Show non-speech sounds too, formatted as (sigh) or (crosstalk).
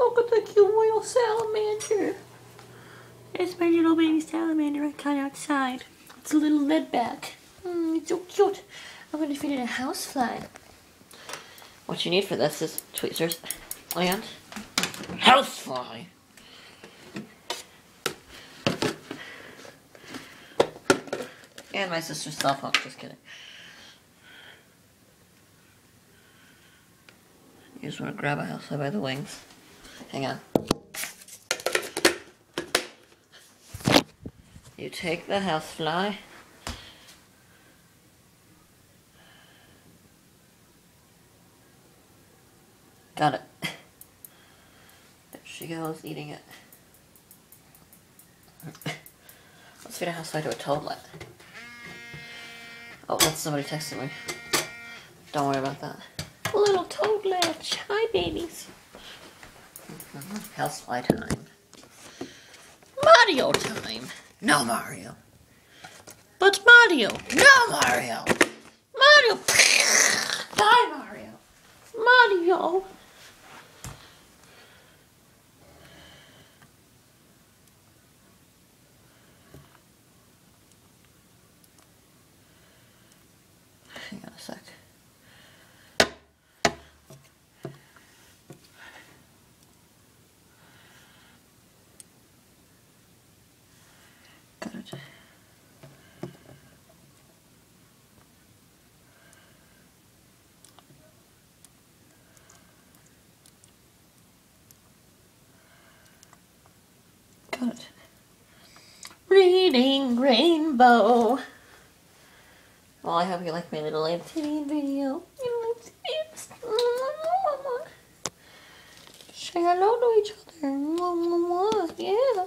Look at the cute little salamander. It's my little baby salamander I caught outside. It's a little leadback. Mm, it's so cute. I'm gonna feed it a housefly. What you need for this is tweezers and housefly. And my sister's cell phone. Just kidding. You just want to grab a housefly by the wings. Hang on. You take the housefly. Got it. (laughs) There she goes, eating it. (laughs) Let's feed a housefly to a toadlet. Oh, that's somebody texting me. Don't worry about that. Little toadlet. Hi, babies. Housefly time. Mario time. No Mario. But Mario. No Mario. Mario. Reading Rainbow. Well, I hope you like my little MTV video. Say hello to each other. Yeah.